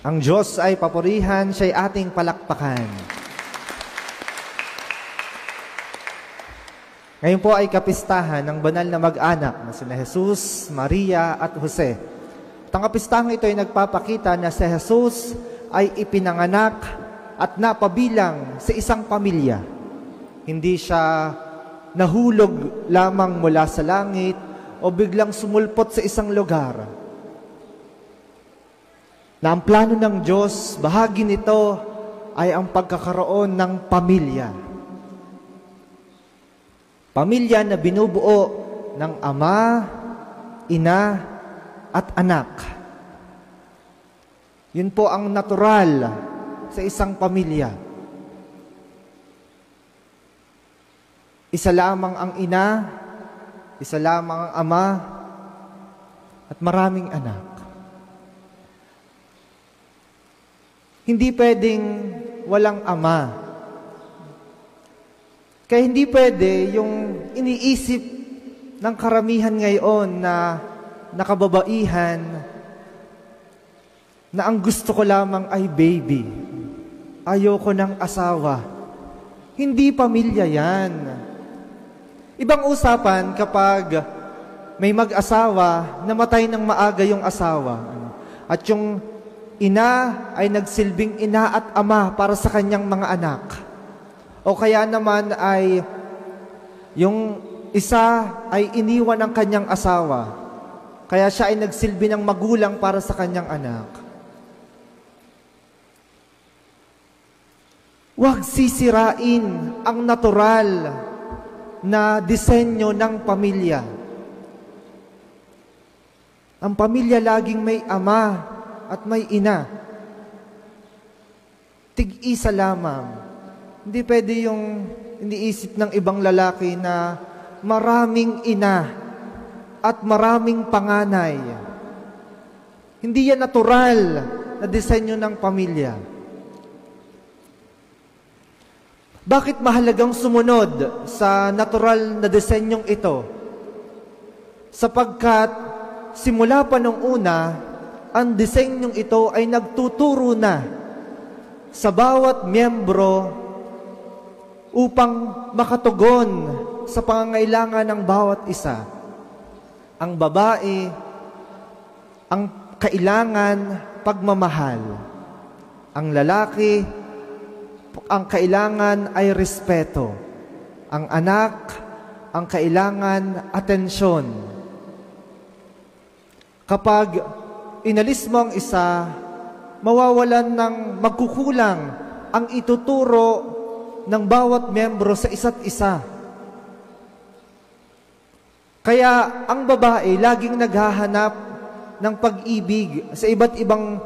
Ang Diyos ay papurihan, siya'y ating palakpakan. Ngayon po ay kapistahan ng banal na mag-anak na sina Jesus, Maria at Jose. At ang kapistahan ito ay nagpapakita na si Jesus ay ipinanganak at napabilang sa isang pamilya. Hindi siya nahulog lamang mula sa langit o biglang sumulpot sa isang lugar. Na ang plano ng Diyos, bahagi nito ay ang pagkakaroon ng pamilya. Pamilya na binubuo ng ama, ina, at anak. Yun po ang natural sa isang pamilya. Isa lamang ang ina, isa lamang ang ama, at maraming anak. Hindi pwedeng walang ama kaya hindi pwede yung iniisip ng karamihan ngayon na nakababaihan na ang gusto ko lamang ay baby. Ayoko ng asawa. Hindi pamilya yan. Ibang usapan kapag may mag-asawa, namatay ng maaga yung asawa. At yung ina ay nagsilbing ina at ama para sa kanyang mga anak. O kaya naman ay yung isa ay iniwan ng kanyang asawa. Kaya siya ay nagsilbi ng magulang para sa kanyang anak. Huwag sisirain ang natural na disenyo ng pamilya. Ang pamilya laging may ama at may ina. Tig-isa lamang. Hindi pwede yung iniisip ng ibang lalaki na maraming ina at maraming panganay. Hindi yan natural na disenyo ng pamilya. Bakit mahalagang sumunod sa natural na disenyong ito? Sapagkat simula pa nung una, ang disenyong ito ay nagtuturo na sa bawat miyembro upang makatugon sa pangangailangan ng bawat isa. Ang babae, ang kailangan pagmamahal. Ang lalaki, ang kailangan ay respeto. Ang anak, ang kailangan atensyon. Kapag inalis mo ang isa, mawawalan ng magkukulang ang ituturo ng bawat miyembro sa isa't isa. Kaya ang babae laging naghahanap ng pag-ibig sa iba't ibang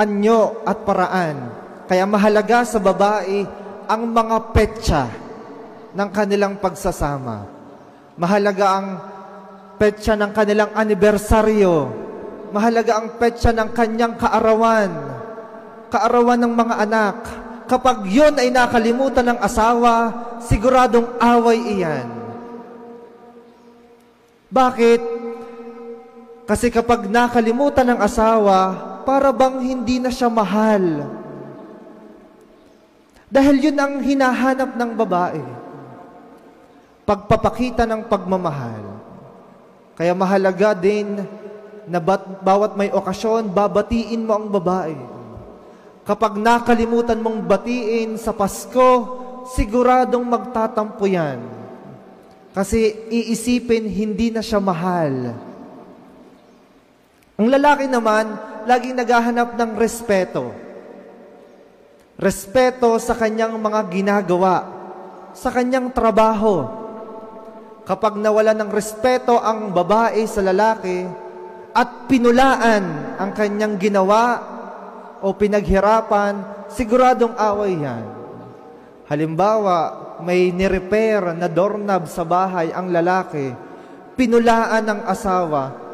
anyo at paraan. Kaya mahalaga sa babae ang mga petsa ng kanilang pagsasama. Mahalaga ang petsa ng kanilang anibersaryo. Mahalaga ang petsa ng kanyang kaarawan. Kaarawan ng mga anak kapag yon ay nakalimutan ng asawa, siguradong away iyan. Bakit? Kasi kapag nakalimutan ng asawa, para bang hindi na siya mahal. Dahil yun ang hinahanap ng babae. Pagpapakita ng pagmamahal. Kaya mahalaga din na bawat may okasyon, babatiin mo ang babae Kapag nakalimutan mong batiin sa Pasko, siguradong magtatampo yan. Kasi iisipin, hindi na siya mahal. Ang lalaki naman, laging naghahanap ng respeto. Respeto sa kanyang mga ginagawa, sa kanyang trabaho. Kapag nawala ng respeto ang babae sa lalaki at pinulaan ang kanyang ginawa o pinaghirapan, siguradong away yan. Halimbawa, may nirepair na doorknob sa bahay ang lalaki, pinulaan ng asawa,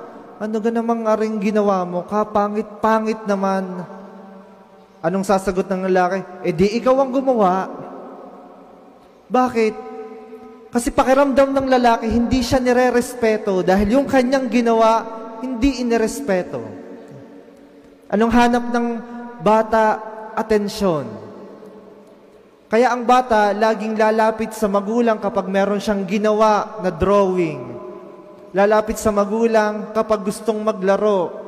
ano ga namang aring ginawa mo? Kapangit-pangit naman. Anong sasagot ng lalaki? Eh di ikaw ang gumawa. Bakit? Kasi pakiramdam ng lalaki, hindi siya nire-respeto dahil yung kanyang ginawa, hindi inirespeto. Anong hanap ng bata atensyon. Kaya ang bata laging lalapit sa magulang kapag meron siyang ginawa na drawing. Lalapit sa magulang kapag gustong maglaro.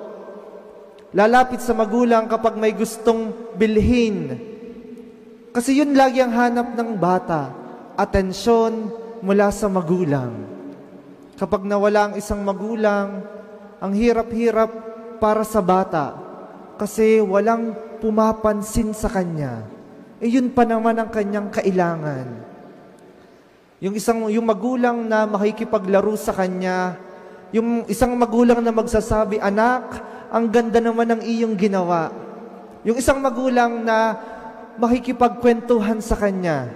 Lalapit sa magulang kapag may gustong bilhin. Kasi yun lagi ang hanap ng bata. Atensyon mula sa magulang. Kapag nawala ang isang magulang, ang hirap-hirap para sa bata kasi walang pumapansin sa kanya eh yun pa naman ang kanyang kailangan. Yung isang yung magulang na makikipaglaro sa kanya, yung isang magulang na magsasabi, "Anak, ang ganda naman ng iyong ginawa." Yung isang magulang na makikipagkwentuhan sa kanya.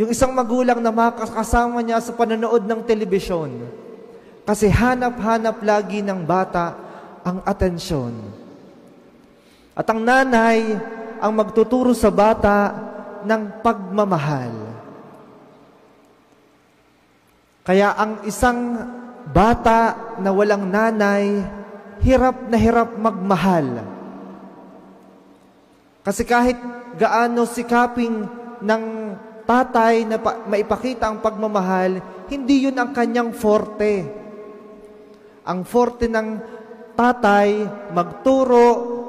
Yung isang magulang na makakasama niya sa panonood ng telebisyon. Kasi hanap-hanap lagi ng bata ang atensyon. At ang nanay, ang magtuturo sa bata ng pagmamahal. Kaya ang isang bata na walang nanay, hirap na hirap magmahal. Kasi kahit gaano sikaping ng tatay na pa, maipakita ang pagmamahal, hindi yun ang kanyang forte. Ang forte ng tatay magturo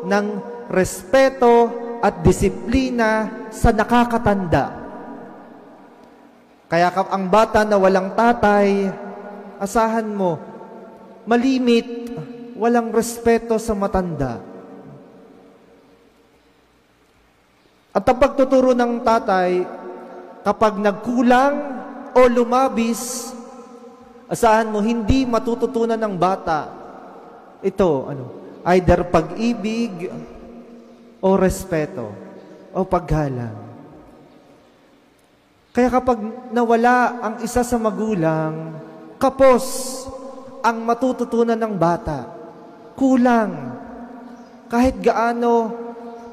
ng respeto at disiplina sa nakakatanda. Kaya ang bata na walang tatay, asahan mo, malimit, walang respeto sa matanda. At ang pagtuturo ng tatay, kapag nagkulang o lumabis, asahan mo, hindi matututunan ng bata. Ito, ano, either pag-ibig, o respeto o paggalang. Kaya kapag nawala ang isa sa magulang, kapos ang matututunan ng bata. Kulang. Kahit gaano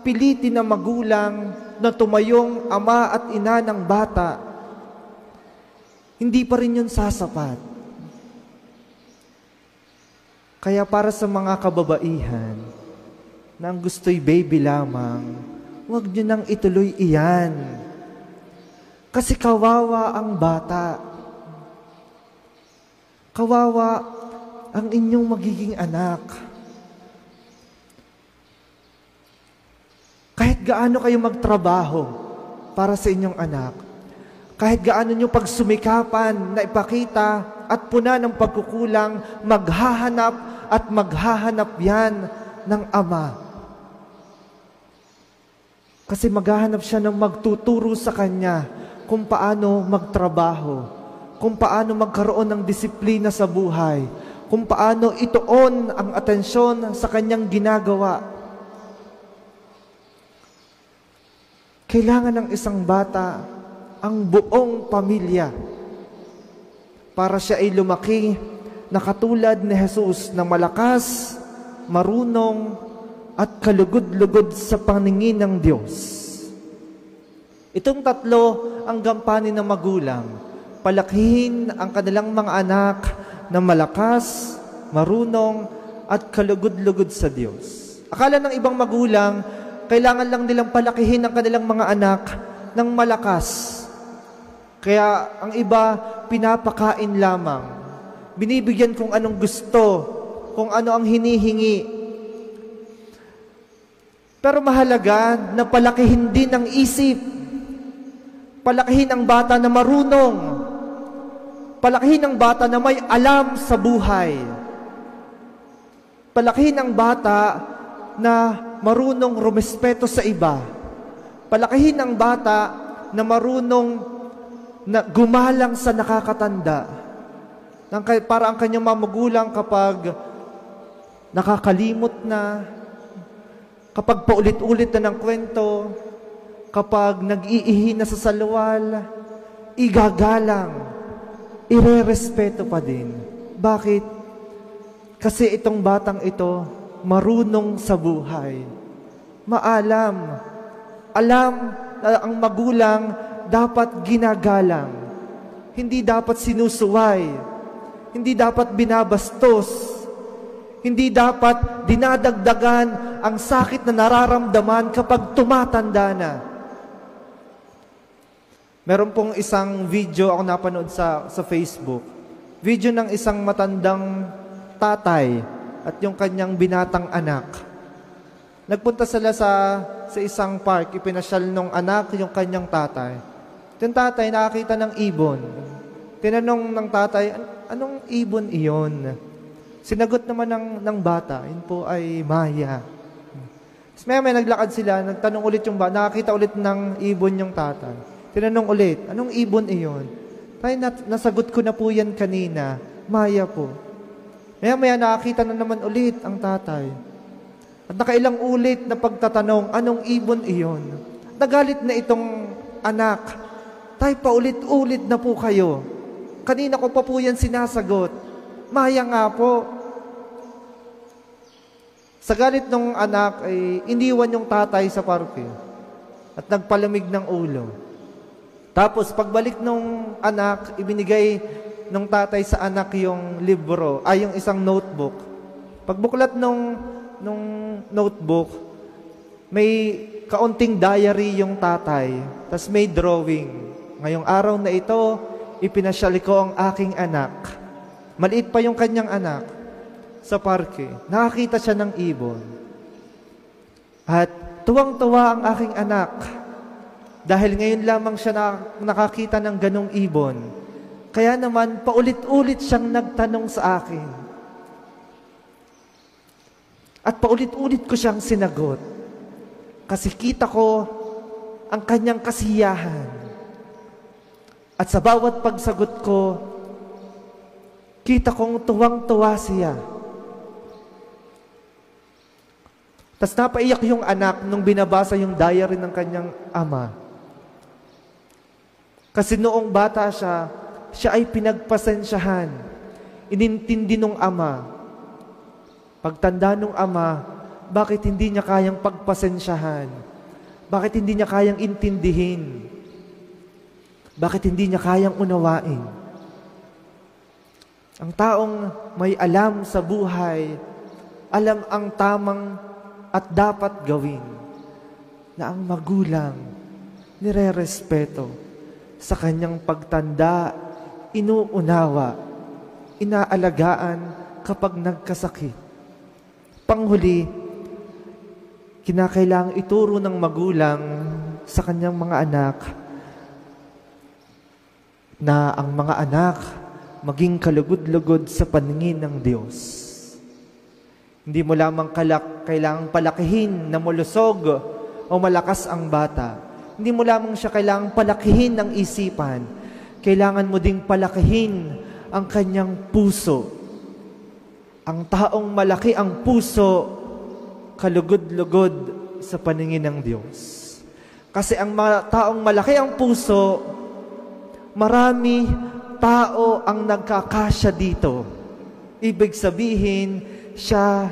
pilitin ng magulang na tumayong ama at ina ng bata, hindi pa rin yun sasapat. Kaya para sa mga kababaihan, na ang gusto'y baby lamang, huwag niyo nang ituloy iyan. Kasi kawawa ang bata. Kawawa ang inyong magiging anak. Kahit gaano kayo magtrabaho para sa inyong anak, kahit gaano nyo pagsumikapan na ipakita at puna ng pagkukulang, maghahanap at maghahanap yan ng Ama kasi maghahanap siya ng magtuturo sa kanya kung paano magtrabaho, kung paano magkaroon ng disiplina sa buhay, kung paano ituon ang atensyon sa kanyang ginagawa. Kailangan ng isang bata ang buong pamilya para siya ay lumaki na katulad ni Jesus na malakas, marunong, at kalugod-lugod sa paningin ng Diyos. Itong tatlo ang gampanin ng magulang. Palakihin ang kanilang mga anak na malakas, marunong, at kalugod-lugod sa Diyos. Akala ng ibang magulang, kailangan lang nilang palakihin ang kanilang mga anak ng malakas. Kaya ang iba, pinapakain lamang. Binibigyan kung anong gusto, kung ano ang hinihingi, pero mahalaga na palakihin din ang isip. Palakihin ang bata na marunong. Palakihin ang bata na may alam sa buhay. Palakihin ang bata na marunong rumespeto sa iba. Palakihin ang bata na marunong na gumalang sa nakakatanda. Para ang kanyang mamugulang kapag nakakalimot na, kapag paulit-ulit na ng kwento, kapag nag-iihi na sa salwal, igagalang, irerespeto pa din. Bakit? Kasi itong batang ito, marunong sa buhay. Maalam. Alam na ang magulang dapat ginagalang. Hindi dapat sinusuway. Hindi dapat binabastos. Hindi dapat dinadagdagan ang sakit na nararamdaman kapag tumatanda na. Meron pong isang video ako napanood sa, sa Facebook. Video ng isang matandang tatay at yung kanyang binatang anak. Nagpunta sila sa, sa isang park, ipinasyal ng anak yung kanyang tatay. Yung tatay nakakita ng ibon. Tinanong ng tatay, anong ibon iyon? Sinagot naman ng, ng bata, yun po ay Maya. Tapos may, may naglakad sila, nagtanong ulit yung bata, nakakita ulit ng ibon yung tatay. Tinanong ulit, anong ibon iyon? Tay, nasagot ko na po yan kanina. Maya po. Maya maya nakakita na naman ulit ang tatay. At nakailang ulit na pagtatanong, anong ibon iyon? Nagalit na itong anak. Tay, paulit-ulit na po kayo. Kanina ko pa po yan sinasagot. Maya nga po. Sa galit ng anak ay iniwan yung tatay sa parke at nagpalamig ng ulo. Tapos pagbalik nung anak, ibinigay nung tatay sa anak yung libro, ay yung isang notebook. Pagbuklat nung, nung notebook, may kaunting diary yung tatay, tas may drawing. Ngayong araw na ito, ipinasyali ko ang aking anak. Maliit pa yung kanyang anak sa parke. Nakakita siya ng ibon. At tuwang-tuwa ang aking anak dahil ngayon lamang siya na, nakakita ng ganong ibon. Kaya naman, paulit-ulit siyang nagtanong sa akin. At paulit-ulit ko siyang sinagot. Kasi kita ko ang kanyang kasiyahan. At sa bawat pagsagot ko, kita kong tuwang-tuwa siya. Tapos napaiyak yung anak nung binabasa yung diary ng kanyang ama. Kasi noong bata siya, siya ay pinagpasensyahan. Inintindi nung ama. Pagtanda nung ama, bakit hindi niya kayang pagpasensyahan? Bakit hindi niya kayang intindihin? Bakit hindi niya kayang unawain? Ang taong may alam sa buhay, alam ang tamang at dapat gawin na ang magulang nire-respeto sa kanyang pagtanda, inuunawa, inaalagaan kapag nagkasakit. Panghuli, kinakailangang ituro ng magulang sa kanyang mga anak na ang mga anak maging kalugod-lugod sa paningin ng Diyos. Hindi mo lamang kalak, kailangang palakihin na mulusog o malakas ang bata hindi mo lamang siya kailangang palakihin ng isipan. Kailangan mo ding palakihin ang kanyang puso. Ang taong malaki ang puso, kalugod-lugod sa paningin ng Diyos. Kasi ang ma- taong malaki ang puso, marami tao ang nagkakasya dito. Ibig sabihin, siya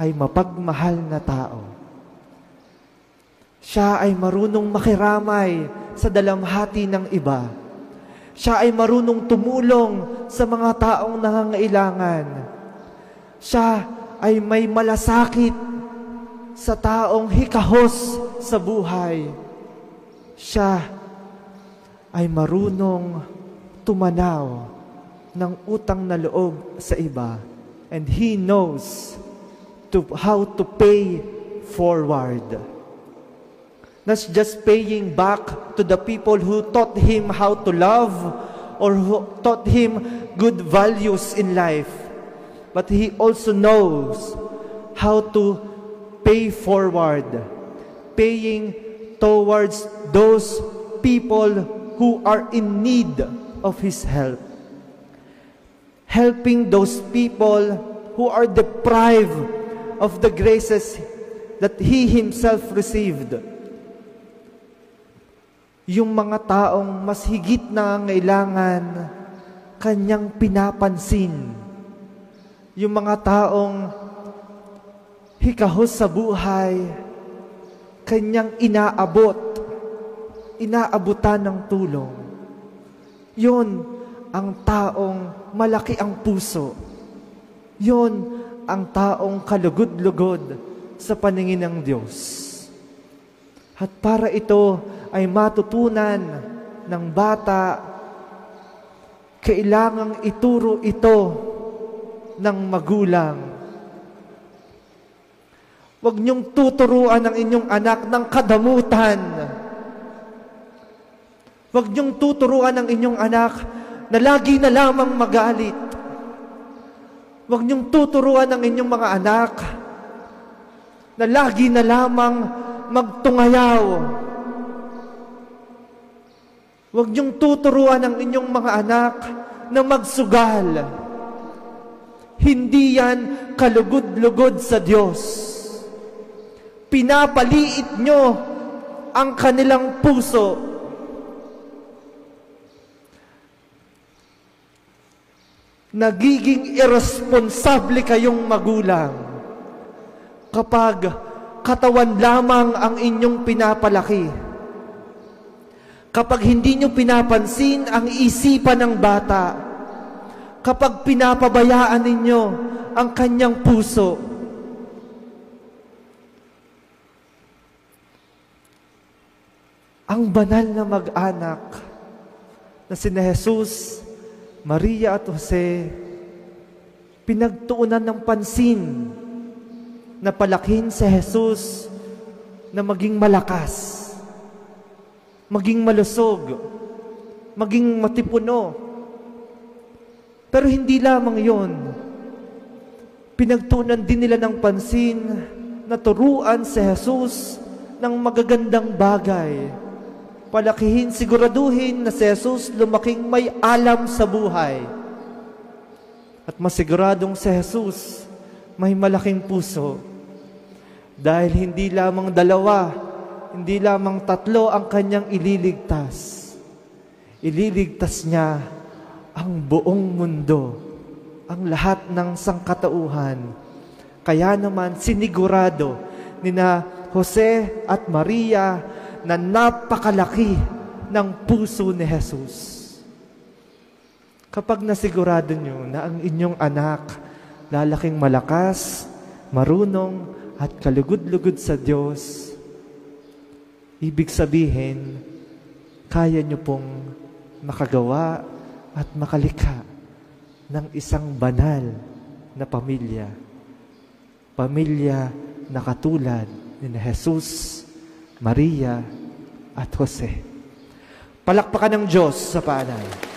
ay mapagmahal na tao. Siya ay marunong makiramay sa dalamhati ng iba. Siya ay marunong tumulong sa mga taong nangangailangan. Siya ay may malasakit sa taong hikahos sa buhay. Siya ay marunong tumanaw ng utang na loob sa iba. And He knows to, how to pay forward. Not just paying back to the people who taught him how to love or who taught him good values in life. But he also knows how to pay forward, paying towards those people who are in need of his help. Helping those people who are deprived of the graces that he himself received yung mga taong mas higit na ngailangan kanyang pinapansin. Yung mga taong hikahos sa buhay, kanyang inaabot, inaabutan ng tulong. Yun ang taong malaki ang puso. Yun ang taong kalugod-lugod sa paningin ng Diyos. At para ito ay matutunan ng bata, kailangang ituro ito ng magulang. Huwag niyong tuturuan ang inyong anak ng kadamutan. Huwag niyong tuturuan ang inyong anak na lagi na lamang magalit. Huwag niyong tuturuan ang inyong mga anak na lagi na lamang magtungayaw. Huwag niyong tuturuan ang inyong mga anak na magsugal. Hindi yan kalugod-lugod sa Diyos. Pinapaliit nyo ang kanilang puso. Nagiging irresponsable kayong magulang kapag katawan lamang ang inyong pinapalaki. Kapag hindi nyo pinapansin ang isipan ng bata, kapag pinapabayaan ninyo ang kanyang puso, ang banal na mag-anak na sina Jesus, Maria at Jose, pinagtuunan ng pansin na palakin si Jesus na maging malakas, maging malusog, maging matipuno. Pero hindi lamang yon. Pinagtunan din nila ng pansin na turuan si Jesus ng magagandang bagay. Palakihin, siguraduhin na si Jesus lumaking may alam sa buhay. At masiguradong si Jesus may malaking puso dahil hindi lamang dalawa, hindi lamang tatlo ang kanyang ililigtas. Ililigtas niya ang buong mundo, ang lahat ng sangkatauhan. Kaya naman sinigurado ni na Jose at Maria na napakalaki ng puso ni Jesus. Kapag nasigurado nyo na ang inyong anak lalaking malakas, marunong, at kalugod-lugod sa Diyos, ibig sabihin, kaya nyo pong makagawa at makalikha ng isang banal na pamilya. Pamilya na katulad ni Jesus, Maria, at Jose. Palakpakan ng Diyos sa panay.